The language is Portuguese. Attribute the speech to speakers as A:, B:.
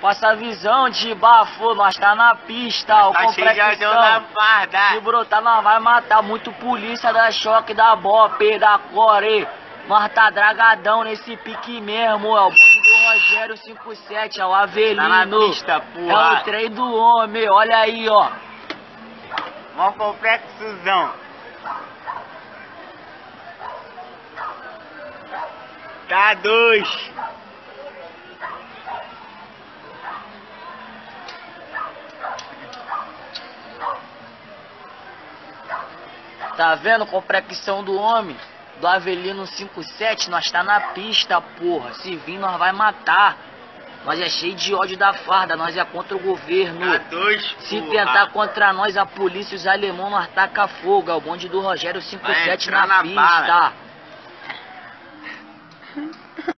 A: Passa a visão de bafo, nós tá na pista, o
B: Tá na
A: complexão.
B: farda.
A: Se brotar, nós vai matar muito polícia da choque, da BOP, da Core. Nós tá dragadão nesse pique mesmo, é o bonde do Rogério 57, é o Avelino.
B: Tá na pista,
A: É o
B: porra.
A: trem do homem, olha aí, ó.
B: Mó complexozão. Tá dois.
A: Tá vendo complexão do homem? Do Avelino 57, nós tá na pista, porra. Se vir, nós vai matar. Nós é cheio de ódio da farda, nós é contra o governo.
B: Tá dois,
A: Se tentar contra nós, a polícia e os alemães nós taca fogo. É o bonde do Rogério 57
B: entrar
A: na
B: na
A: pista.
B: bala.